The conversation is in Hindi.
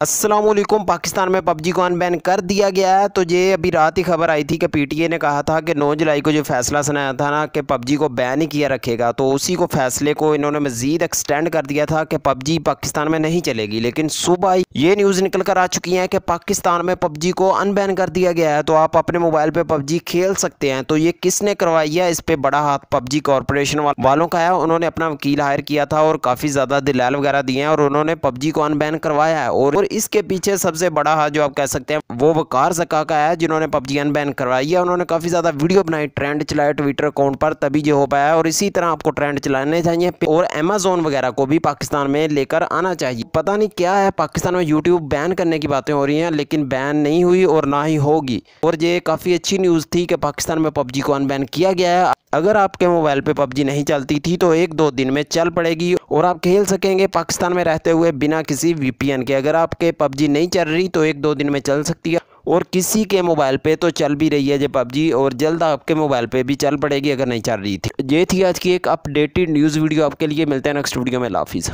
असलम पाकिस्तान में पबजी को अनबैन कर दिया गया है। तो ये अभी रात ही खबर आई थी कि पीटीए ने कहा था कि 9 जुलाई को जो फैसला सुनाया था ना कि पबजी को बैन ही किया रखेगा। तो उसी को फैसले को इन्होंने मज़ीद एक्सटेंड कर दिया था कि पबजी पाकिस्तान में नहीं चलेगी। लेकिन सुबह ये न्यूज़ निकल कर आ चुकी है कि पाकिस्तान में पबजी को अनबैन कर दिया गया है। तो आप अपने मोबाइल पर पबजी खेल सकते हैं। तो ये किसने करवाई है? इस पर बड़ा हाथ पबजी कॉरपोरेशन वालों का है। उन्होंने अपना वकील हायर किया था और काफ़ी ज़्यादा दलाल वगैरह दिए हैं और उन्होंने पबजी को अनबैन करवाया है। और इसके पीछे सबसे बड़ा हाथ जो आप कह सकते हैं, वो वकार जका का है, जिन्होंने पबजी अनबैन करवाई है। उन्होंने काफ़ी ज़्यादा वीडियो बनाई ट्रेंड चलाया ट्विटर अकाउंट पर, तभी जो हो पाया और इसी तरह आपको ट्रेंड चलाने चाहिए, और अमेजोन वगैरह को भी पाकिस्तान में लेकर आना चाहिए। पता नहीं क्या है, पाकिस्तान में यूट्यूब बैन करने की बातें हो रही हैं, लेकिन बैन नहीं हुई और ना ही होगी। और ये काफ़ी अच्छी न्यूज़ थी कि पाकिस्तान में पबजी को अनबैन किया गया है। अगर आपके मोबाइल पे पबजी नहीं चलती थी तो एक दो दिन में चल पड़ेगी और आप खेल सकेंगे पाकिस्तान में रहते हुए बिना किसी वीपीएन के। अगर आपके पबजी नहीं चल रही तो एक दो दिन में चल सकती है। और किसी के मोबाइल पे तो चल भी रही है ये पबजी, और जल्द आपके मोबाइल पे भी चल पड़ेगी अगर नहीं चल रही थी। ये थी आज की एक अपडेटेड न्यूज़ वीडियो आपके लिए मिलते हैं नेक्स्ट वीडियो में। लाफिज़।